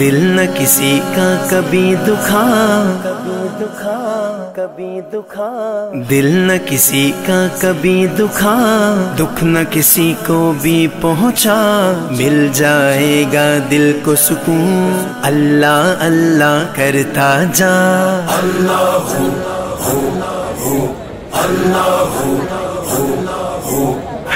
दिल न किसी का कभी दुखा। कभी दुखा कभी दुखा दिल न किसी का कभी दुखा। दुख न किसी को भी पहुँचा। मिल जाएगा दिल को सुकून। अल्लाह अल्लाह करता जा। अल्लाह हु हु अल्लाह हु।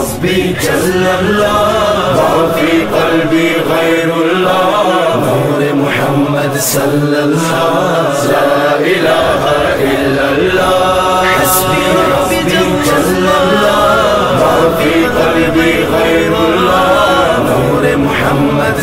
हस्बी रब्बी जल्लल्लाह मा फ़ी कल्बी गैरुल्लाह, नूर मोहम्मद हस्बी रब्बी जल्लल्लाह मा फ़ी कल्बी गैरुल्लाह, नूर मोहम्मद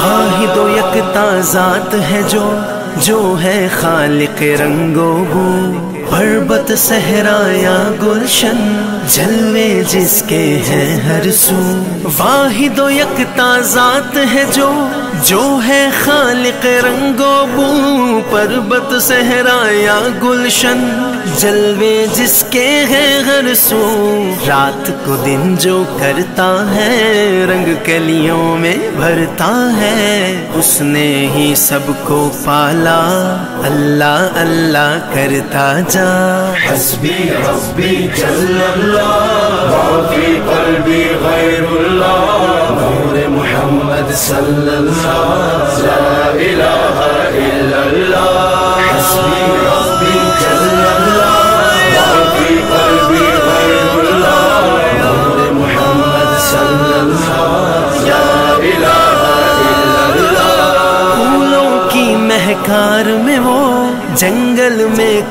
वाहिदो यकता जात है जो जो है खालिक रंगो बू पर्वत सहराया गुलशन, जलवे जिसके हैं हर सू। वाहिदो यकता जात है जो जो है खालिक रंगो बू। पर्वत सहराया गुलशन, जलवे जिसके हैं हर सू। रात को दिन जो करता है कलियों में भरता है। उसने ही सबको पाला। अल्लाह अल्लाह करता जा। हस्बी हस्बी मोहम्मद सल्लल्लाह ला इलाहा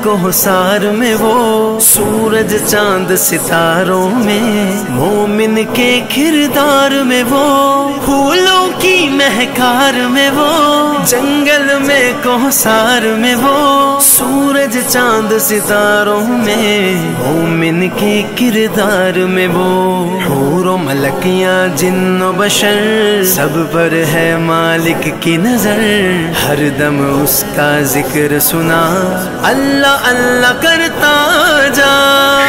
कोहसार में वो सूरज चाँद सितारों में, मोमिन के किरदार में वो, फूलों की महकार में वो, जंगल में कोहसार में वो, सूरज चाँद सितारों में, मोमिन के किरदार में वो। हूरो मलकियाँ, जिन्नो बशर, सब पर है मालिक की नज़र। हर दम उसका ज़िक्र सुना, अल्लाह अल्लाह करता जा।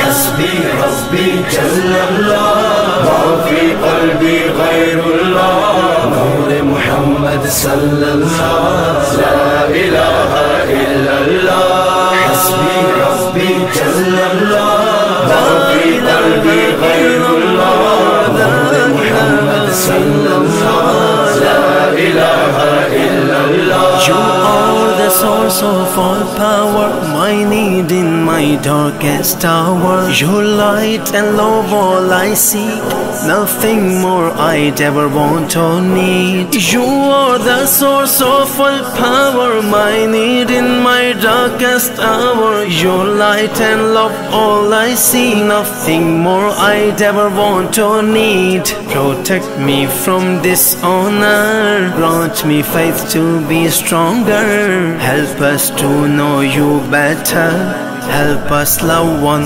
हस्बी नूर मोहम्मद इल्लल्लाह of all power, my need in my darkest hour. Your light and love all I seek, nothing more I'd ever want or need. You are the source of all power, my need in my darkest hour. Your light and love all I see, nothing more I'd ever want or need. Protect me from dishonor, grant me faith to be stronger. Help us to know you better. Help us love one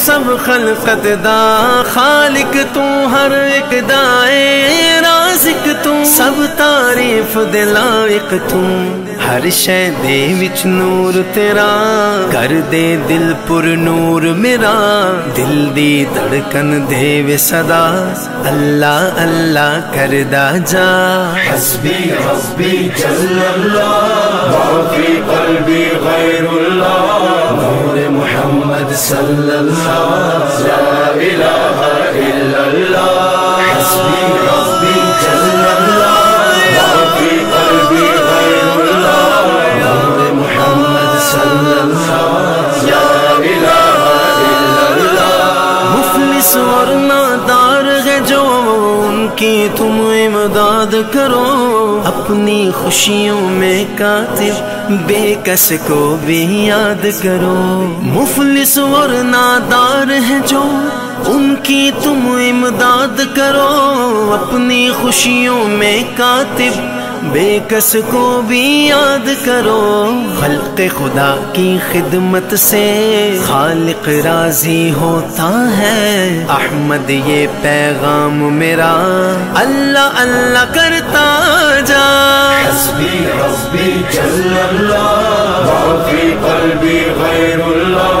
सब खलकत दा, खालिक तू, हर एक दाए, राजिक तू, सब तारीफ़ दे लायक तू। हर शै दे विच नूर तेरा, कर दे दिल पुर नूर मेरा। दिल दी धड़कन देवे सदा, अल्लाह अल्लाह करदा जा। हस्बी हस्बी जल्लल्लाह मोहम्मद इमदाद करो अपनी खुशियों में कातिब बेकस को भी याद करो। मुफलिस और नादार है जो, उनकी तुम इमदाद करो। अपनी खुशियों में कातिब बेकस को भी याद करो। खल्क खुदा की खिदमत से खालिक राज़ी होता है। अहमद, ये पैगाम मेरा। अल्लाह अल्लाह करता जा। बाकी कल्बी गैरुल्लाह।